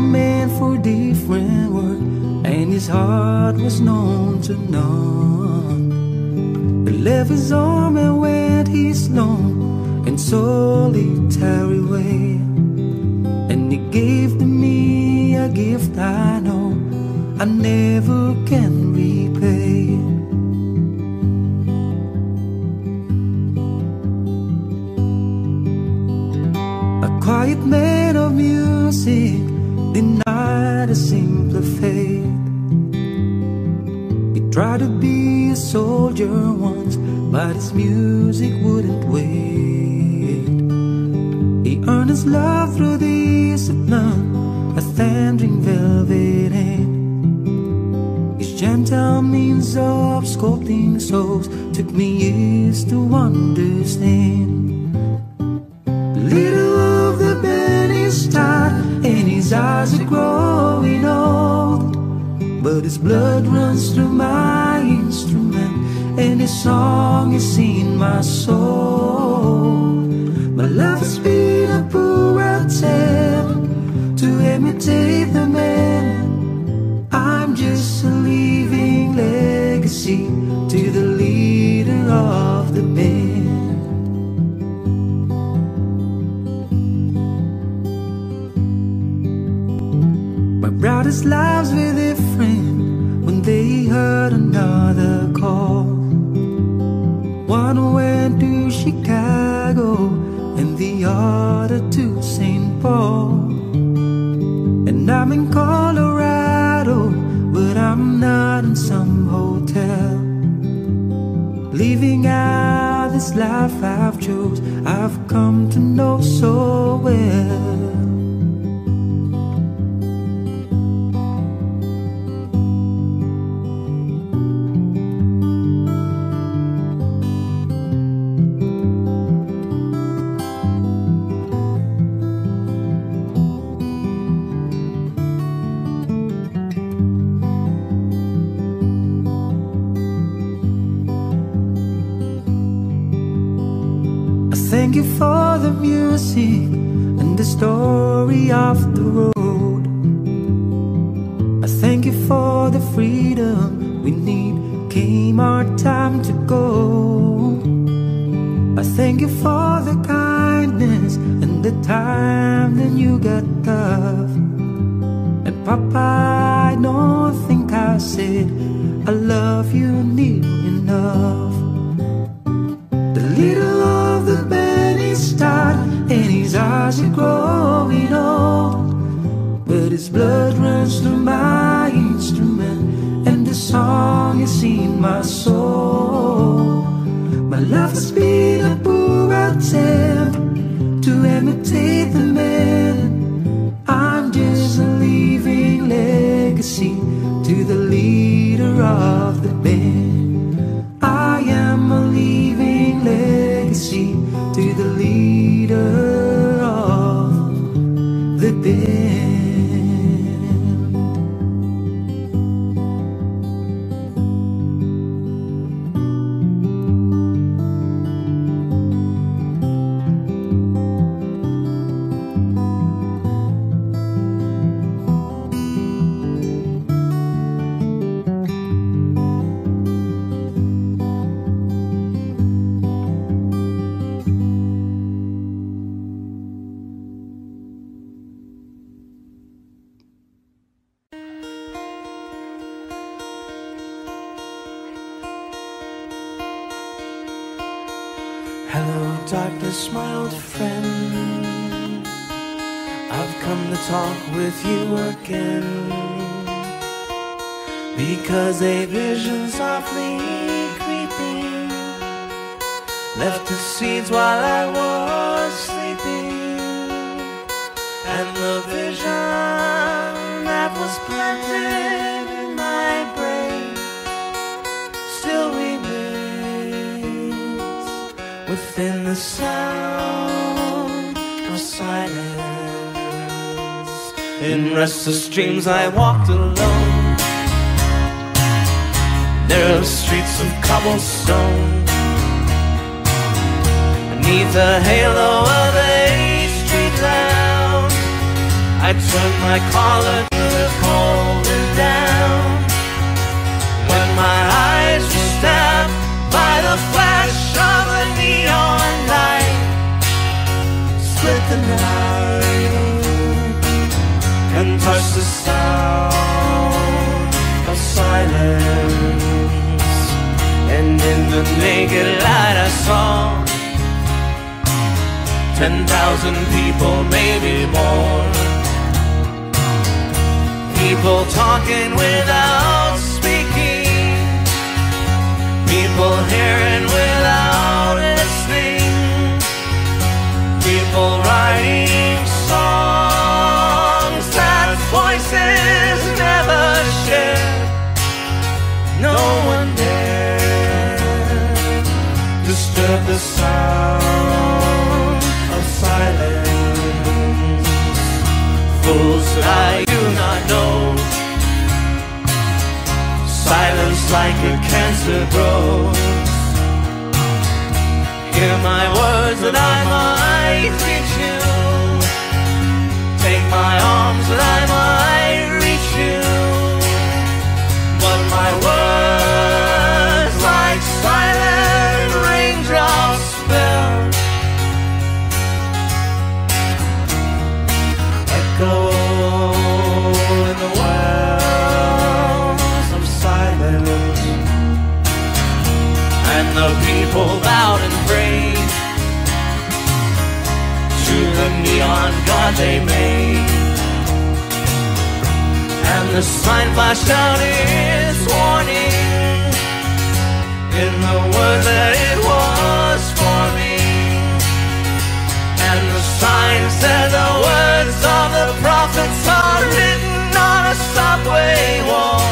were. Thank you for the music and the story of the road. I thank you for the freedom we need. Came our time to go. I thank you for the kindness and the time. In restless dreams I walked alone. Narrow streets of cobblestone. Beneath the halo of a street lamp, I turned my collar to the cold and down. When my eyes were stabbed by the flash of a neon light Split the night and touch the sound of silence. And in the naked light I saw Ten thousand people, maybe more. People talking without speaking. People hearing without listening. People writing songs voices never shared No one dared disturb the sound of silence. Fools I do not know. Silence like a cancer grows. Hear my words that I might my arms that I might reach you. But my words like silent raindrops fell Echo in the wells of silence. And the people bowed the neon god they made. And the sign flashed out its warning. In the word that it was for me. And the sign said the words of the prophets are written on a subway wall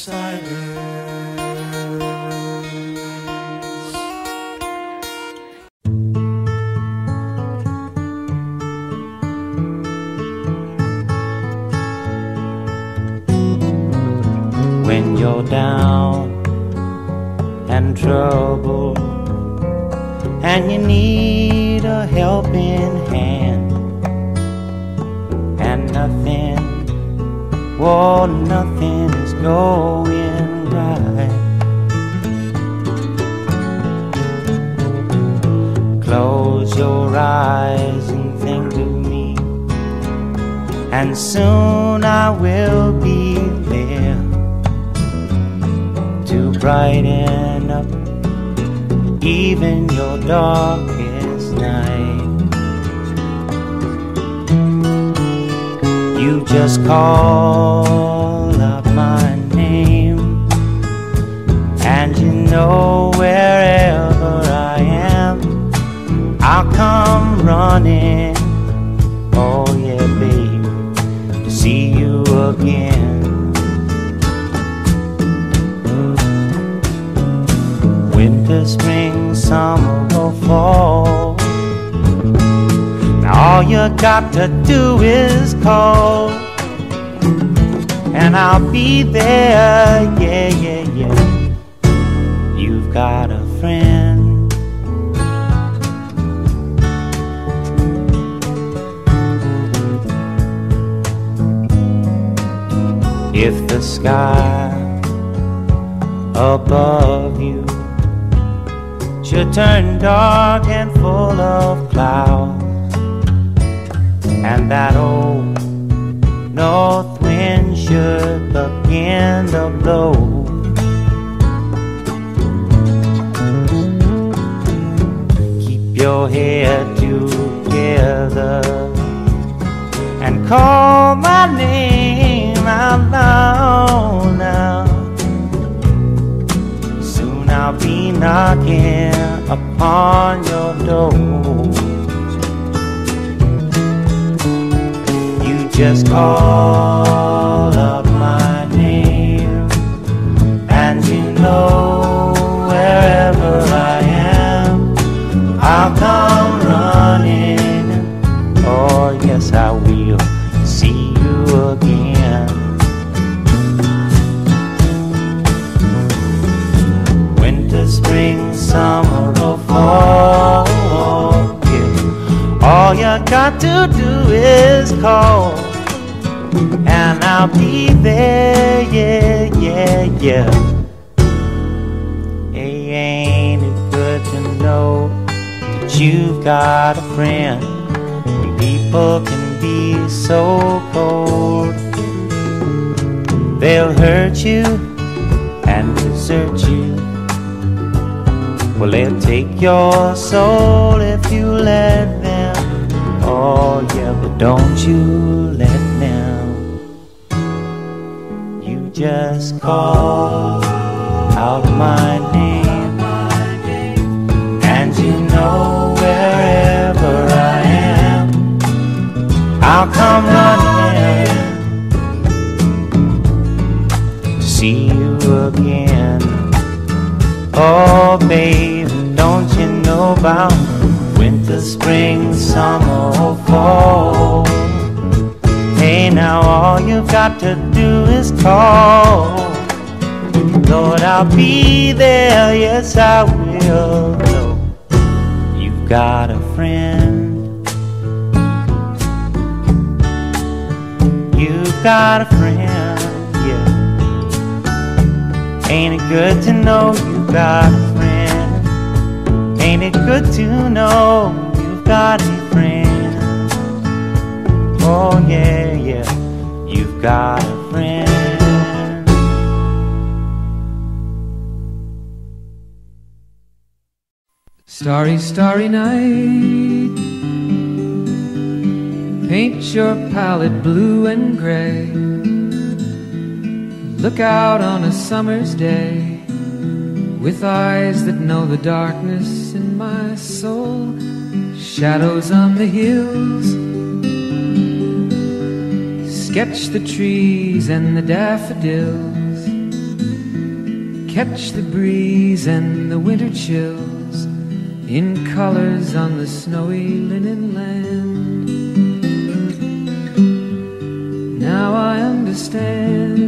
silence. When you're down and troubled and you need a helping hand and nothing, well, nothing going right. Close your eyes and think of me, and soon I will be there to brighten up even your darkest night. You just call know wherever I am, I'll come running. Oh, yeah, babe, to see you again. winter, spring, summer, or fall. Now all you got to do is call, and I'll be there. Yeah, yeah, yeah. Got a friend. If the sky above you should turn dark and full of clouds, and that old north wind should begin to blow. Your head together and call my name out loud now. Soon I'll be knocking upon your door. You just call up my name, and you know they'll take good to know you've got a friend? Ain't it good to know you've got a friend? Oh, yeah, yeah, you've got a friend. Starry, starry night. Paint your palette blue and gray. Look out on a summer's day with eyes that know the darkness in my soul. Shadows on the hills. Sketch the trees and the daffodils. Catch the breeze and the winter chills in colors on the snowy linen land. Now I understand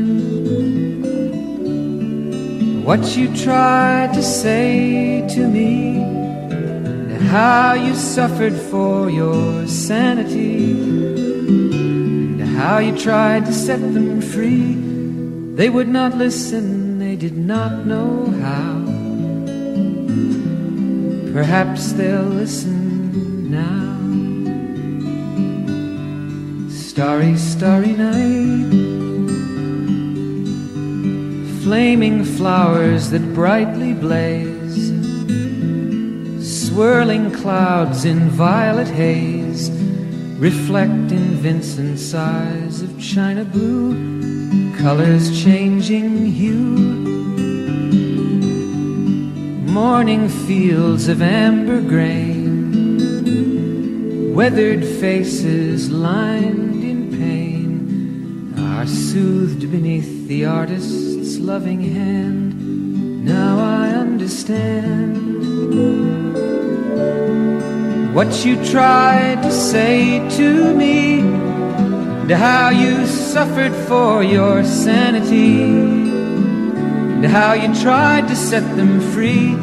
what you tried to say to me, and how you suffered for your sanity, and how you tried to set them free. They would not listen, they did not know how. Perhaps they'll listen now. Starry, starry night. Flaming flowers that brightly blaze. Swirling clouds in violet haze. Reflect in Vincent's eyes of china blue. Colors changing hue. Morning fields of amber grain, weathered faces lined in pain, are soothed beneath the artist's loving hand. Now I understand what you tried to say to me, and how you suffered for your sanity and how you tried to set them free.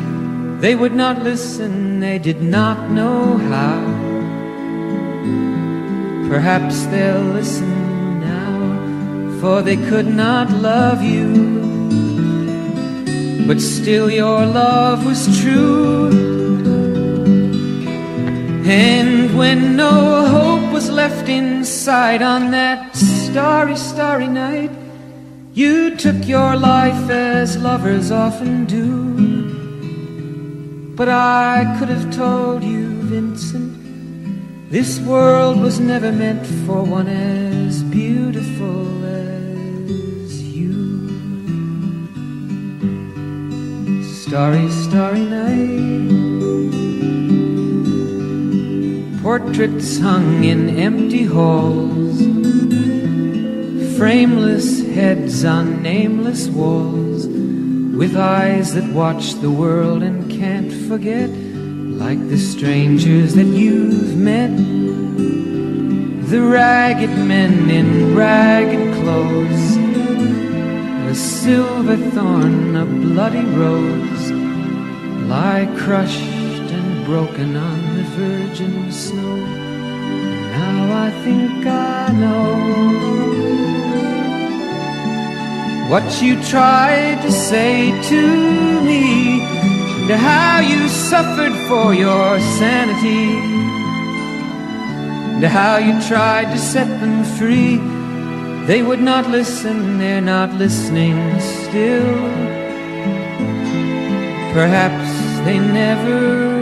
They would not listen, they did not know how. Perhaps they'll listen now, for they could not love you. But still, your love was true. And when no hope was left inside on that starry, starry night, you took your life as lovers often do. But I could have told you, Vincent, this world was never meant for one as beautiful Starry, starry night. Portraits hung in empty halls frameless heads on nameless walls, with eyes that watch the world and can't forget, like the strangers that you've met. The ragged men in ragged clothes, a silver thorn, a bloody rose, lie crushed and broken on the virgin snow. Now I think I know what you tried to say to me, and how you suffered for your sanity, and how you tried to set them free. They would not listen, they're not listening still. Perhaps they never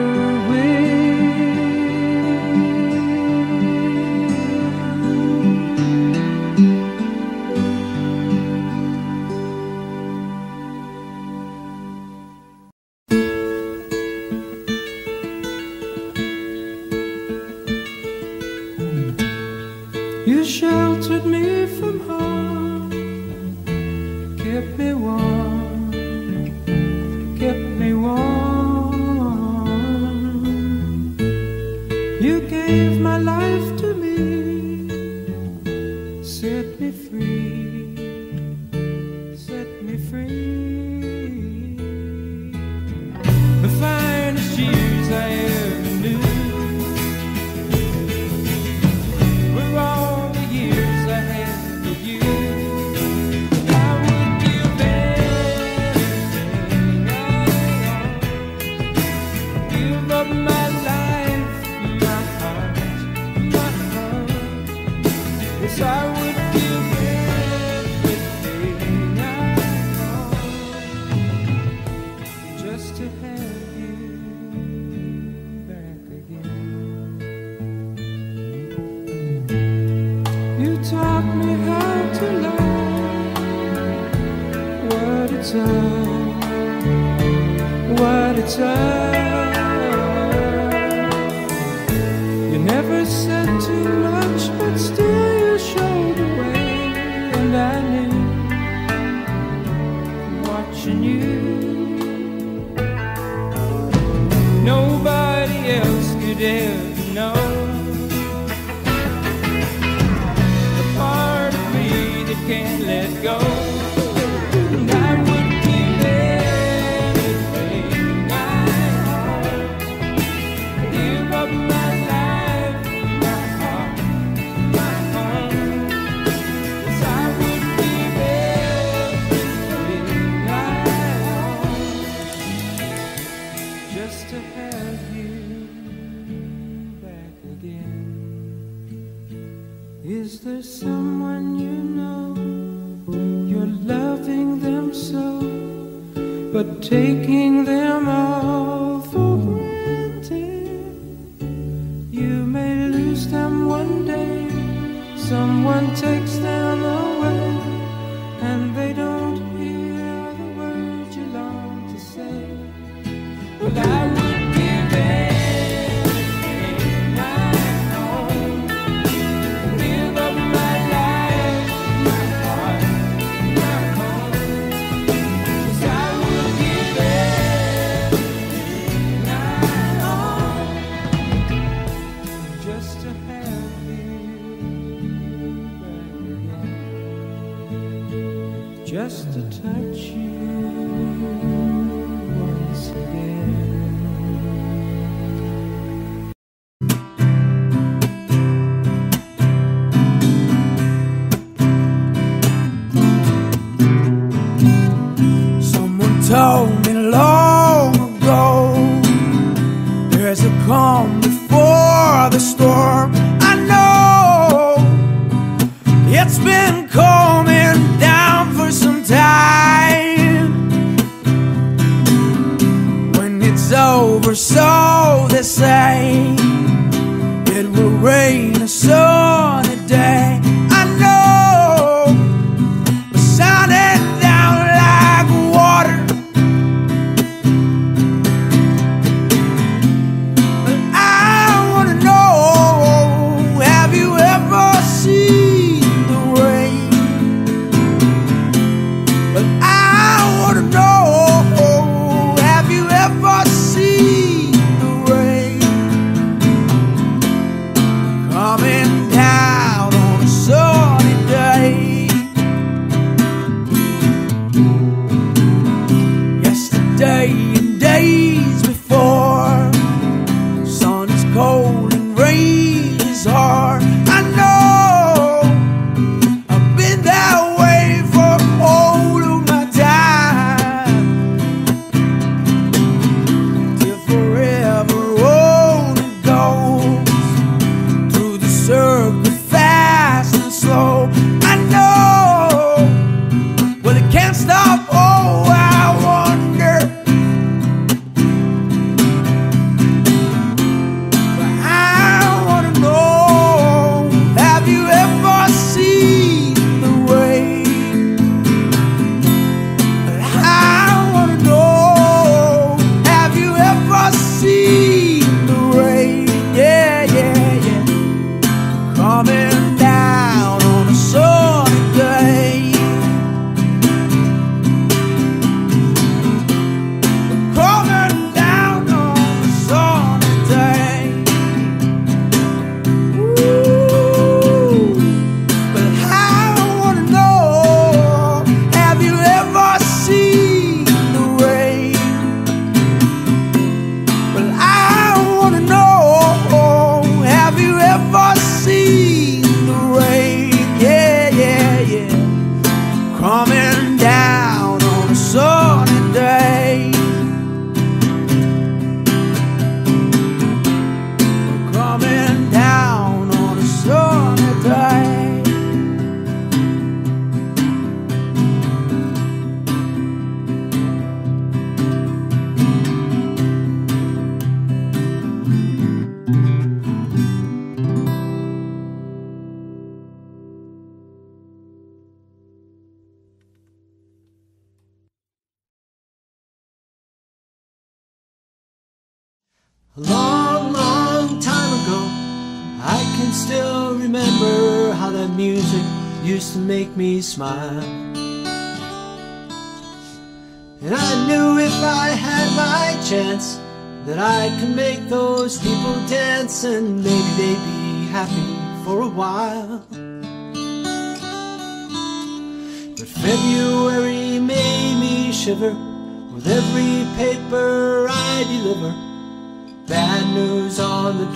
days before.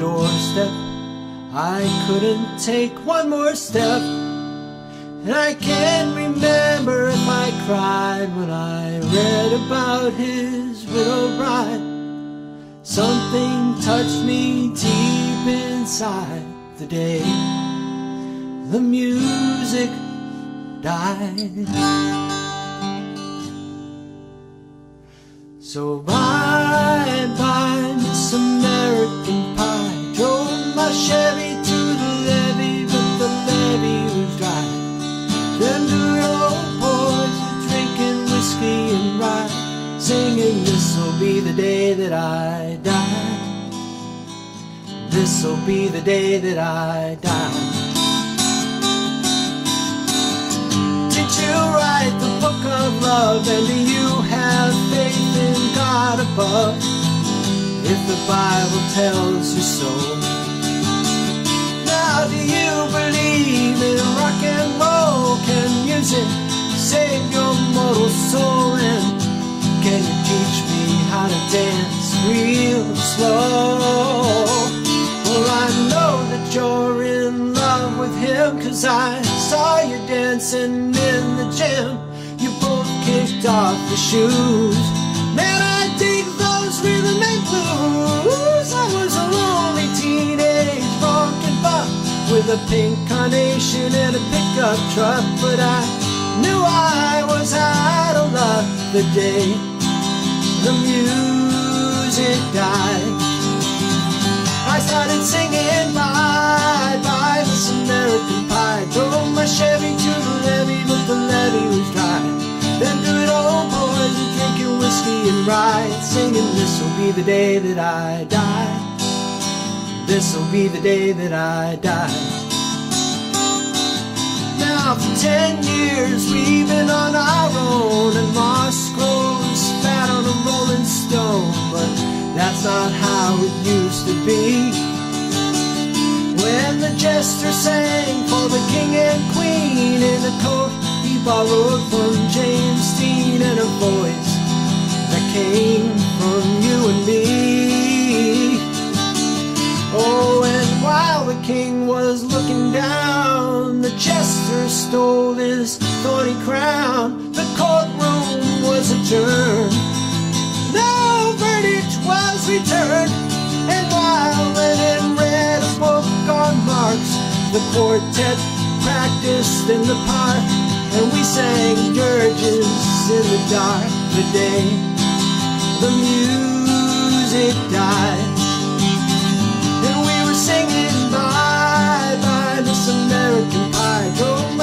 Doorstep. I couldn't take one more step. And I can't remember if I cried when I read about his widow bride. Something touched me deep inside the day the music died. So bye bye, my Chevy to the levee, but the levee was dry. Them good old boys were drinking whiskey and rye, singing, This'll be the day that I die. This'll be the day that I die. Did you write the book of love and do you have faith in God above? If the Bible tells you so. Now do you believe in rock and roll? Can music save your mortal soul? And can you teach me how to dance real slow? Well, I know that you're in love with him Cause I saw you dancing in the gym You both kicked off your shoes Man, I dig those rhythm and blues I was With a pink carnation and a pickup truck But I knew I was out of luck the day the music died I started singing bye bye Miss American Pie. Drove my Chevy to the levee, but the levee was dry. Them good old boys were drinking whiskey and rye, singing this'll be the day that I die. This'll be the day that I die. Now for ten years we've been on our own, and moss grows fat on a rolling stone, but that's not how it used to be. When the jester sang for the king and queen in a coat he borrowed from James Dean and a voice that came from you and me. Oh, and while the king was looking down, the jester stole his thorny crown. The courtroom was adjourned. No verdict was returned. And while Lennon read a book on Marx, the quartet practiced in the park. And we sang dirges in the dark the day the music died.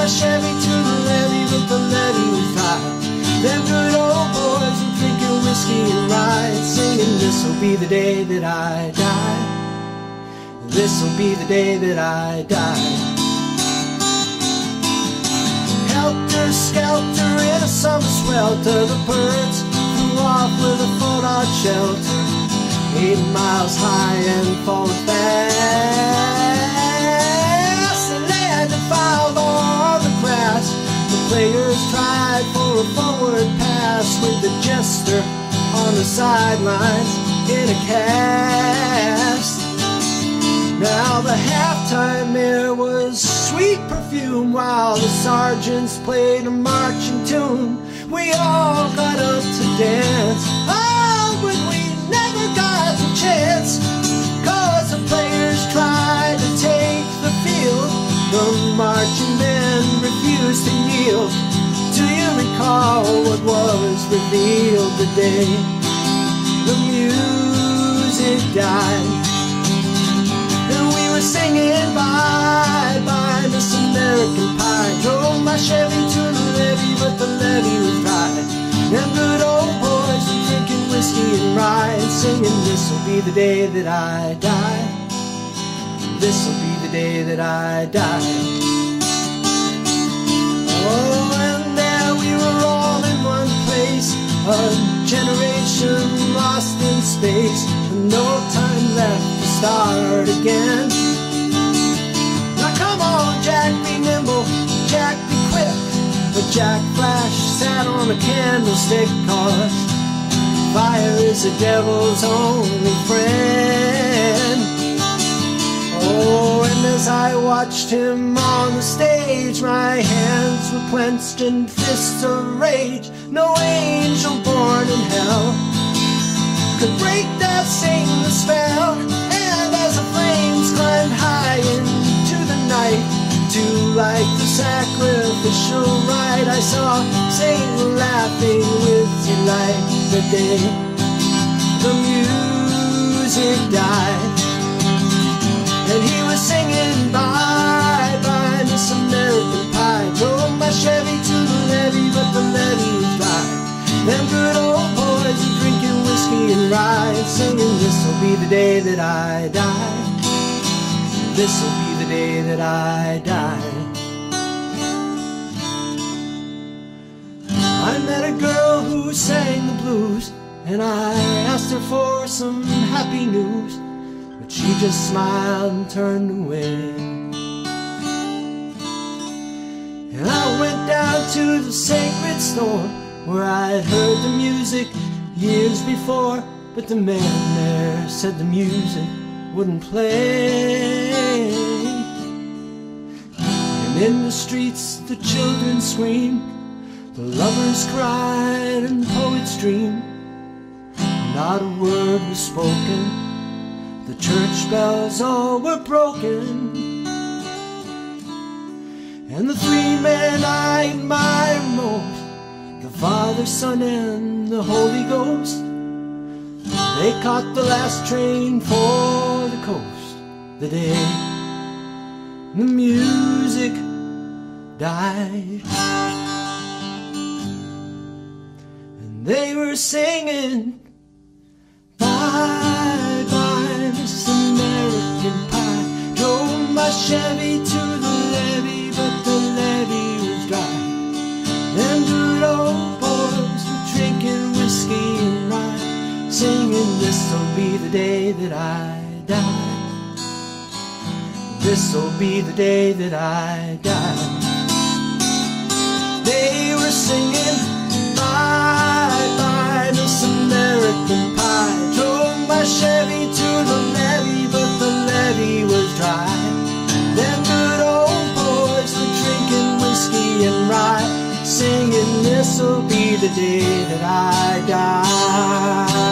Chevy to the levee, but the levee was dry. Them good old boys were drinking whiskey and rye, singing this'll be the day that I die. This'll be the day that I die. Helter skelter in a summer swelter, the birds flew off with a full fallout shelter. Eight miles high and falling fast. Players tried for a forward pass with the jester on the sidelines in a cast. Now the halftime air was sweet perfume while the sergeants played a marching tune. We all got up to dance. Oh, but we never got the chance. Cause the players tried to take the field. The marching men refused to yield. Do you recall what was revealed the day the music died? And we were singing bye bye Miss American Pie. Drove my Chevy to the levee, but the levee was dry. Them good old boys were drinking whiskey and ride, singing, This'll be the day that I die. This'll be the day that I die. Oh, and there we were all in one place, a generation lost in space, and no time left to start again. Now come on, Jack, be nimble, Jack, be quick. But Jack Flash sat on a candlestick, cause fire is the devil's only friend. Oh, and as I watched him on the stage, my hands were clenched in fists of rage. No angel born in hell could break that Satan spell. And as the flames climbed high into the night, to light the sacrificial rite, I saw Satan laughing with delight the day the music died. Them good old boys are drinking whiskey and rye, singing this'll be the day that I die. This'll be the day that I die. I met a girl who sang the blues, and I asked her for some happy news, but she just smiled and turned away. And I went down to the sacred store where I'd heard the music years before, but the man there said the music wouldn't play. And in the streets the children screamed, the lovers cried and the poets dream. Not a word was spoken, the church bells all were broken. And the three men I admire most, Father, Son, and the Holy Ghost, they caught the last train for the coast the day the music died. And they were singing, Bye, bye, Miss American Pie. Drove my Chevy to day that I die. This'll be the day that I die. They were singing, Bye, bye, Miss American Pie. Drove my Chevy to the levee, but the levee was dry. Them good old boys were drinking whiskey and rye, singing, This'll be the day that I die.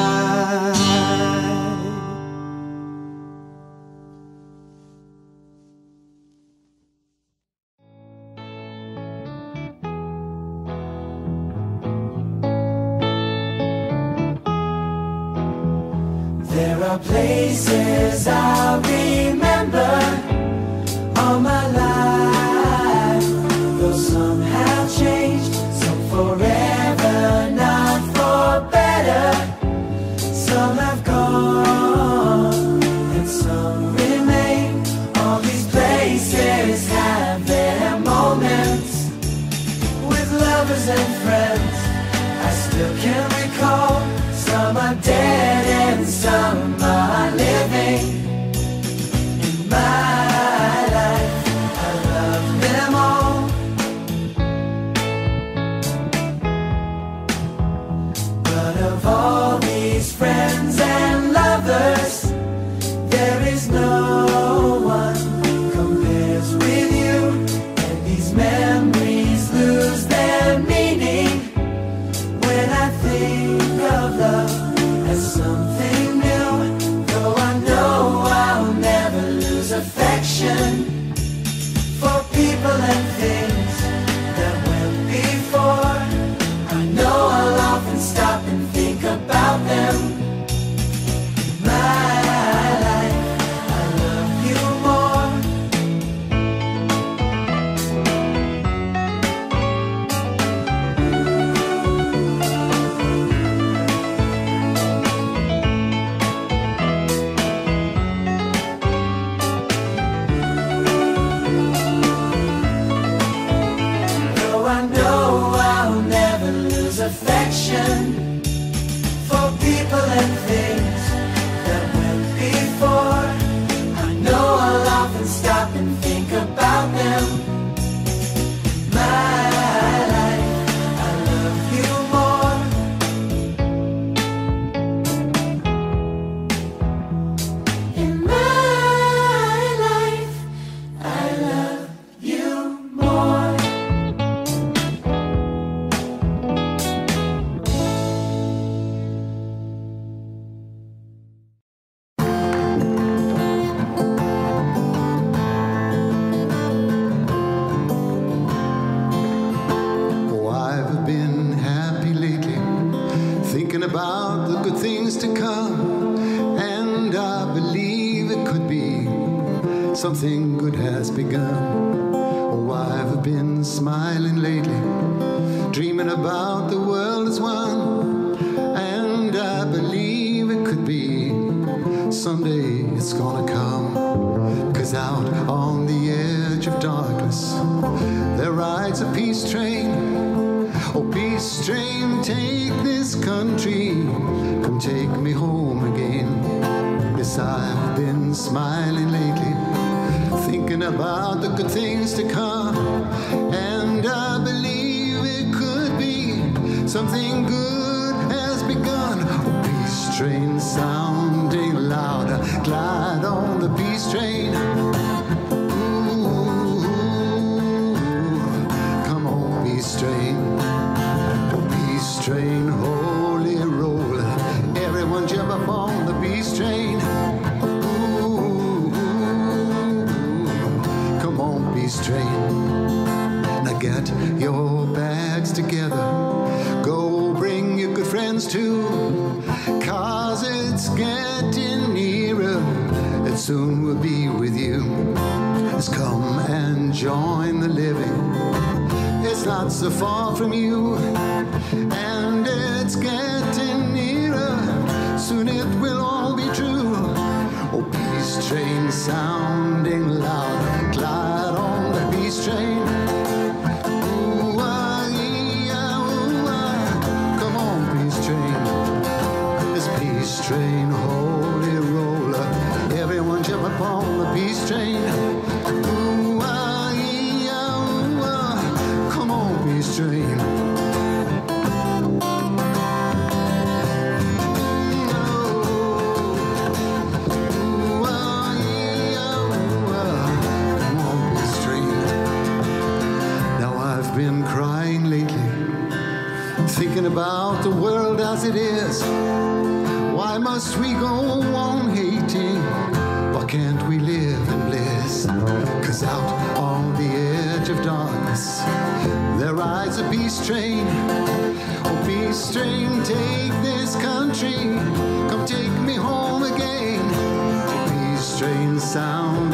about the good things to come. so far from you. train. Oh, peace train, take this country. Come take me home again. Oh, peace train sound.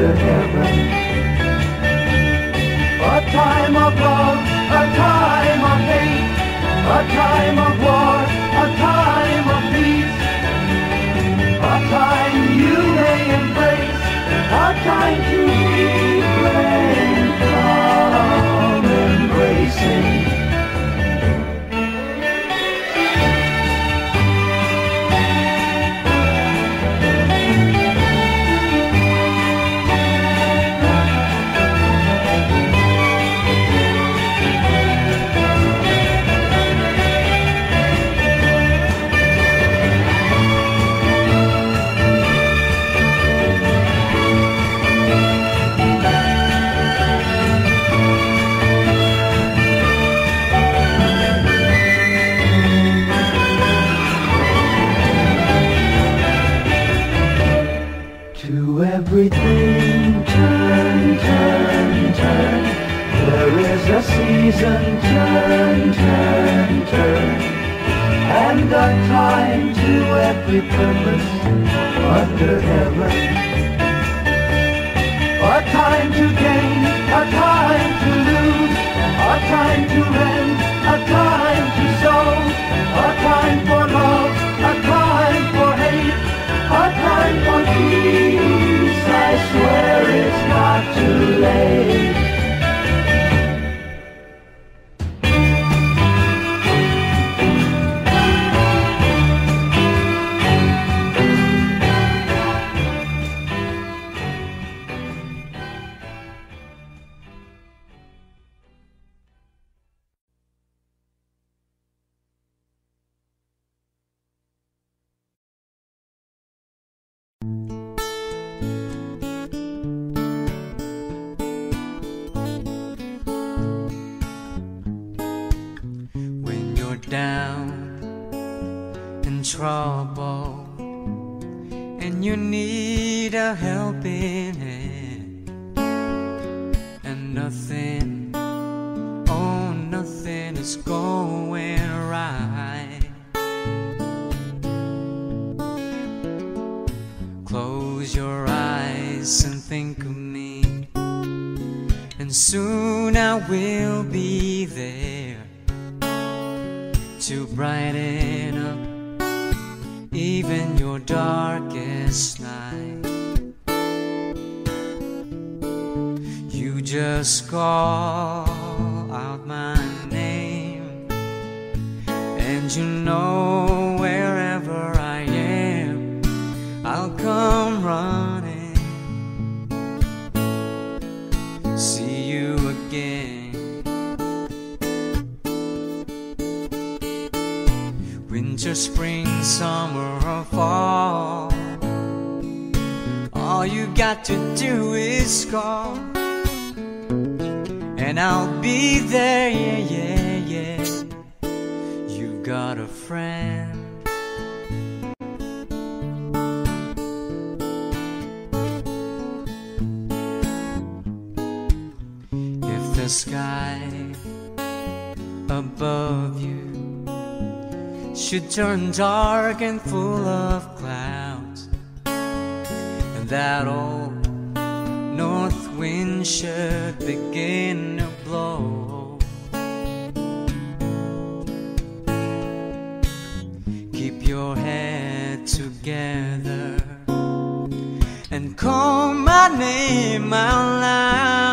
to heaven. A time of love, a time of hate, a time of war, a time of peace, a time you may embrace, a time to under heaven. Our time to gain, our time to lose, our time to rend, our time to sow, our time for love, our time for hate, our time for peace. I swear it's not too late. Close your eyes and think of me. And soon I will be there To brighten up even your darkest night. You just call Winter, spring, summer, or fall. All you got to do is call and I'll be there, yeah, yeah, yeah. You've got a friend. If the sky should turn dark and full of clouds, and that old north wind should begin to blow. Keep your head together and call my name out loud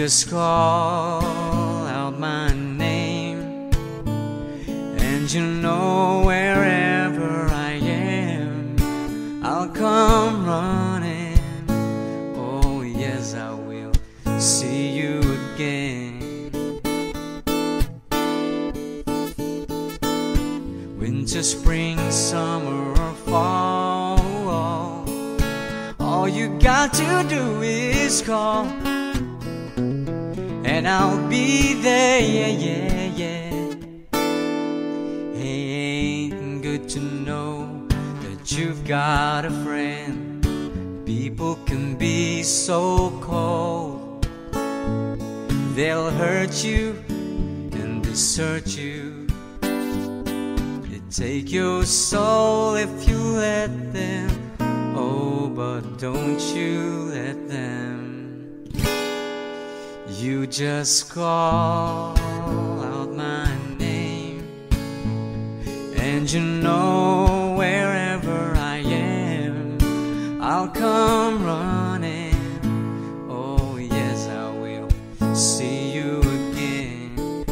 just call out my name, and you know wherever I am, I'll come running. Oh, yes, I will see you again. Winter, spring, summer, or fall. All you got to do is call and I'll be there, yeah, yeah, yeah. Hey, ain't good to know that you've got a friend. People can be so cold, they'll hurt you and desert you. They take your soul if you let them. Oh, but don't you let them. You just call out my name, and you know wherever I am, I'll come running. Oh, yes, I will see you again.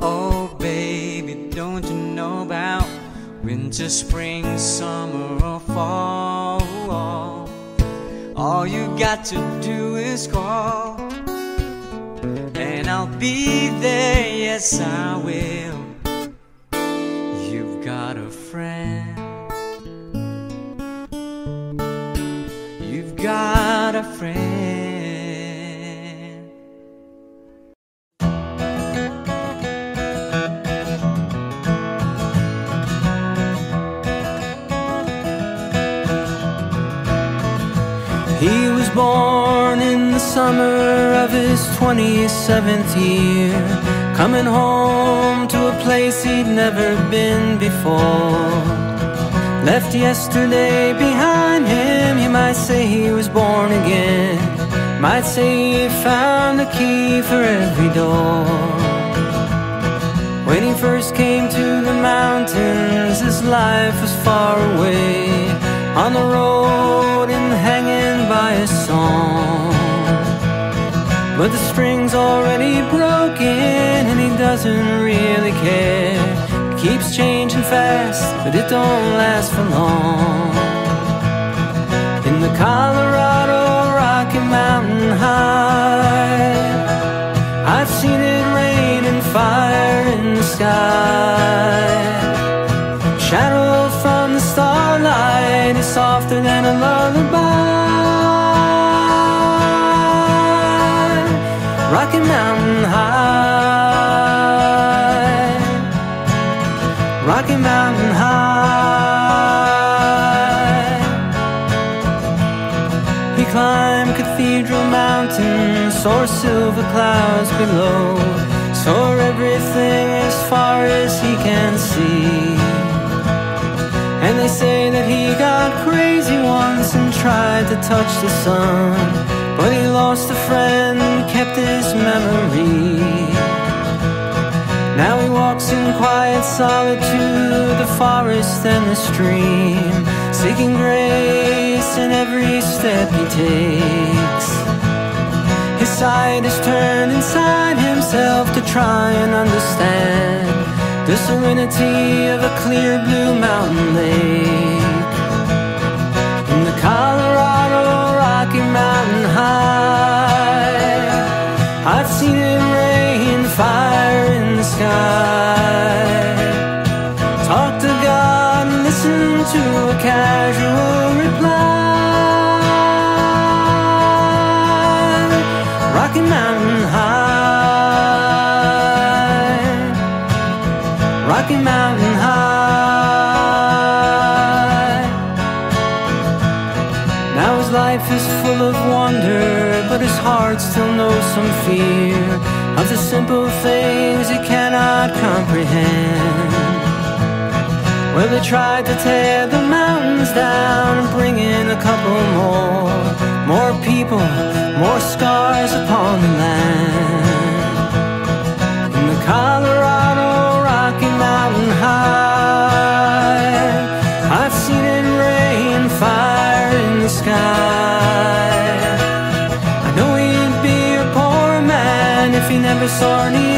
Oh, baby, don't you know about winter, spring, summer, or fall? All you got to do is call I'll be there, yes I will. You've got a friend. You've got a friend. He was born in the summer of his 27th year, coming home to a place he'd never been before. Left yesterday behind him, you might say he was born again. Might say he found the key for every door. When he first came to the mountains, his life was far away. On the road and hanging by a song. But the string's already broken and he doesn't really care. It keeps changing fast, but it don't last for long. In the Colorado Rocky Mountain High, I've seen it rain and fire in the sky. Shadow from the starlight is softer than a lullaby. Soar silver clouds below Soar everything as far as he can see And they say that he got crazy once And tried to touch the sun But he lost a friend and kept his memory now he walks in quiet solitude, the forest and the stream, seeking grace in every step he takes side is turned inside himself to try and understand the serenity of a clear blue mountain lake. still know some fear of the simple things you cannot comprehend. Well, they tried to tear the mountains down and bring in a couple more, more people, more scars upon the land. In the Colorado Rocky Mountain High, I've seen it rain, fire in the sky. Ibis or New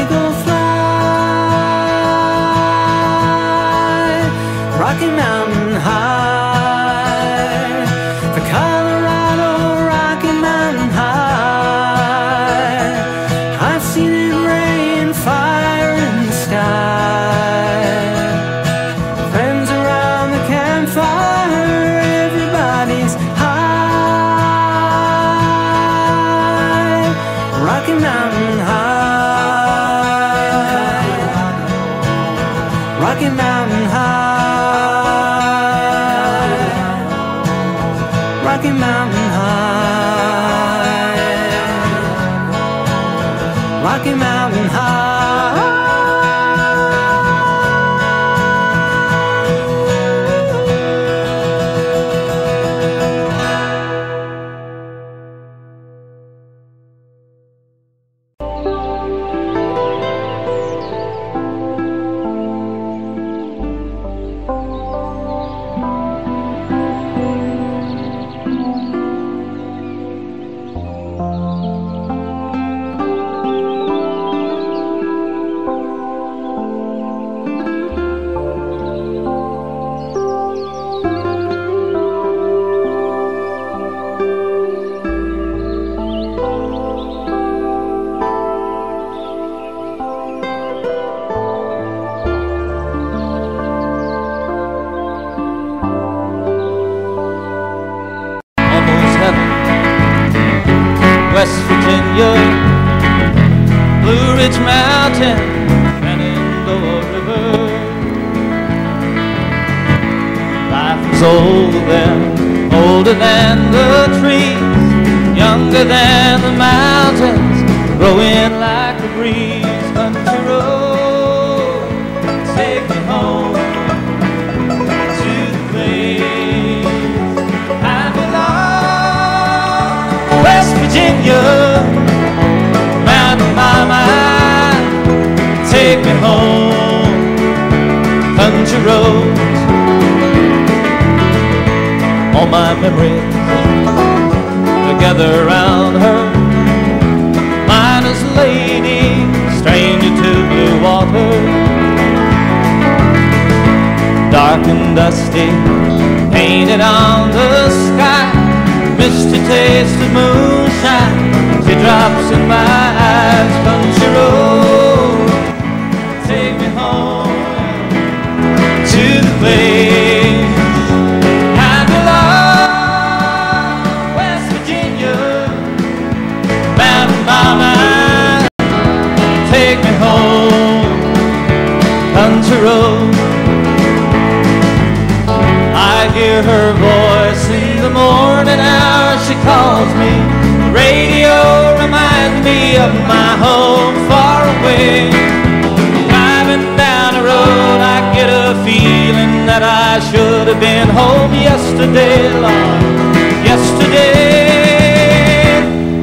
yesterday.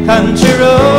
Country road.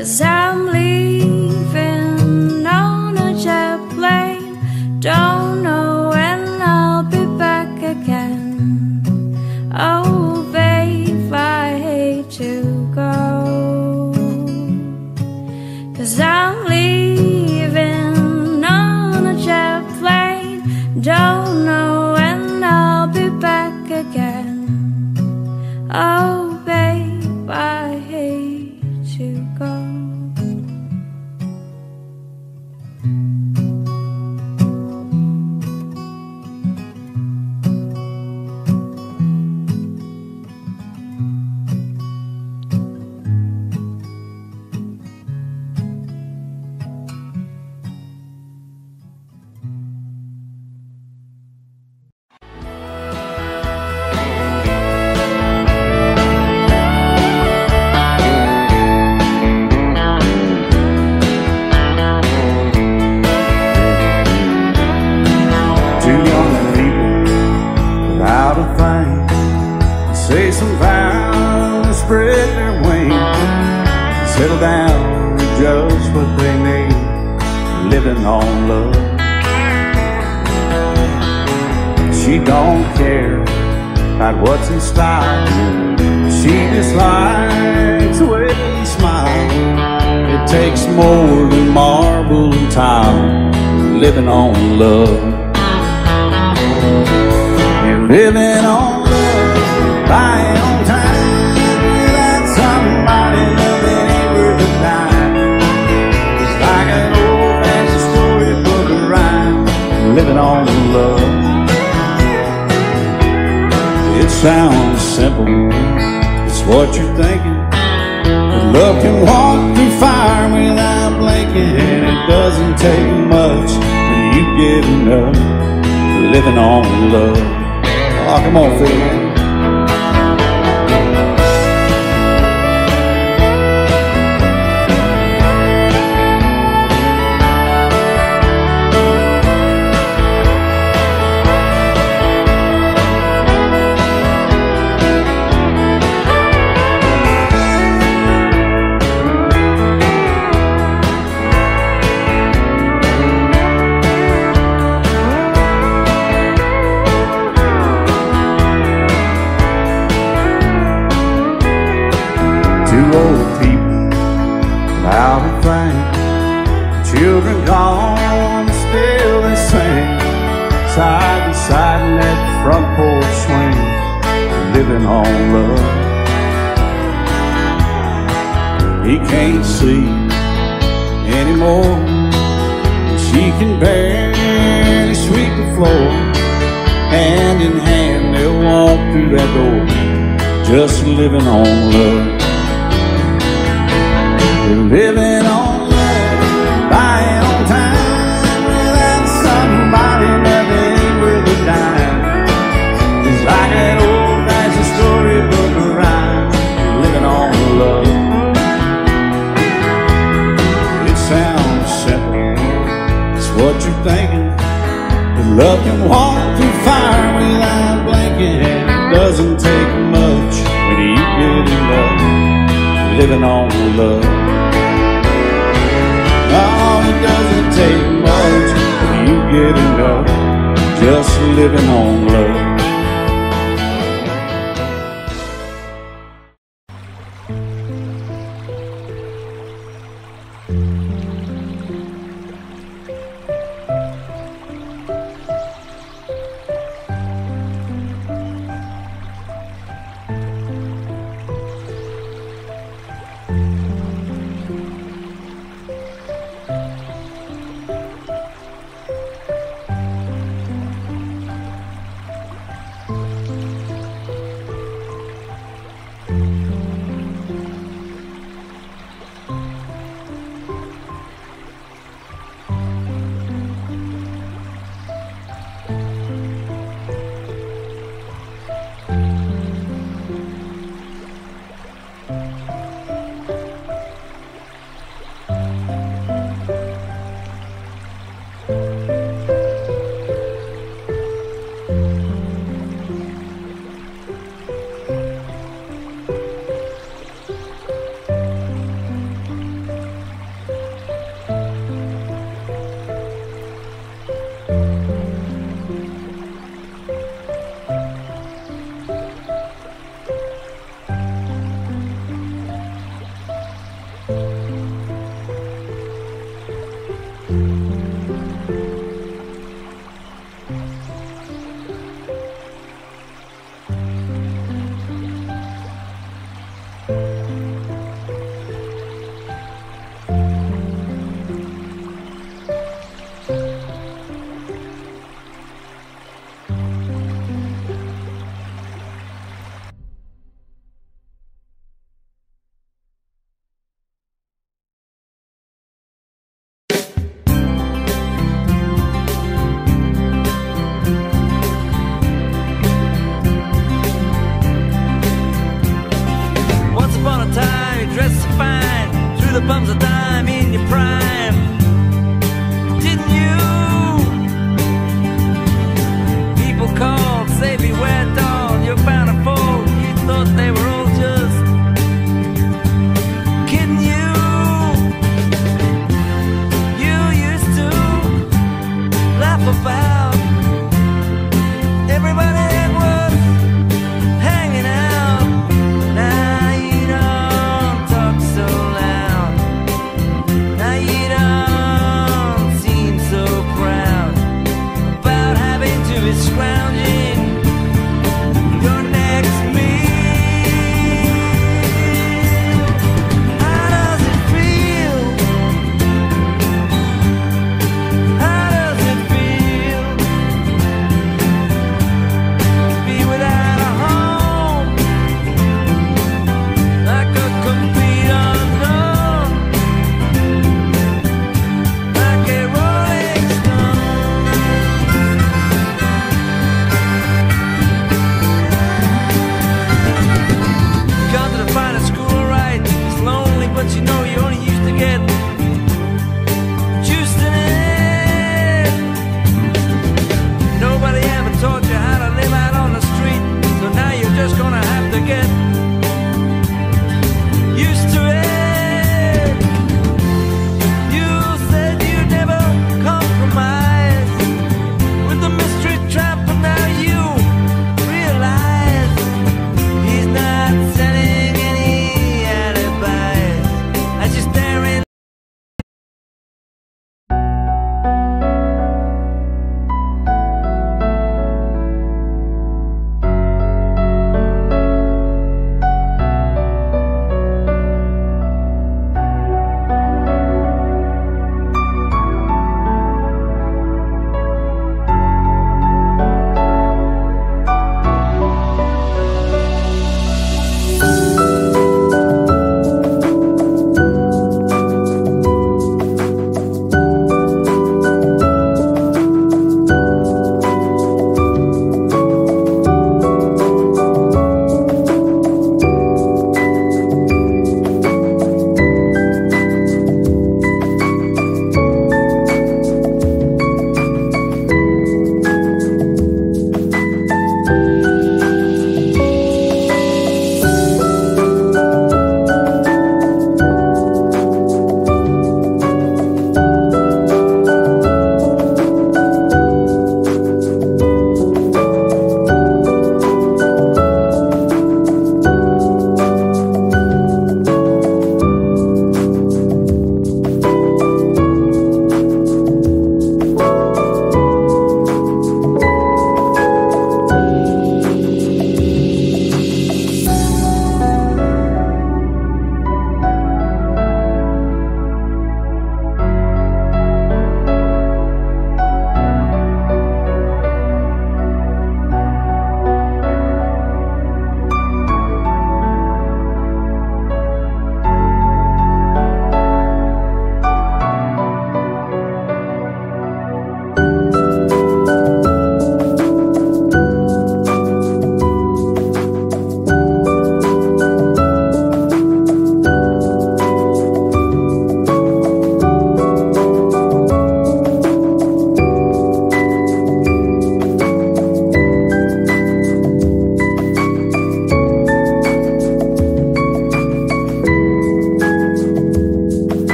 Cause I'm leaving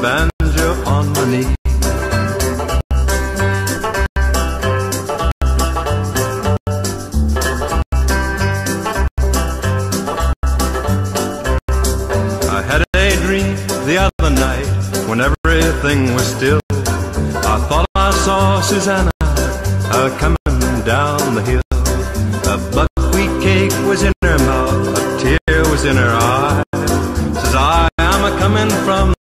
banjo on my knee. I had a daydream the other night when everything was still. I thought I saw Susanna a-coming down the hill. A buckwheat cake was in her mouth, a tear was in her eye. Says I am a coming from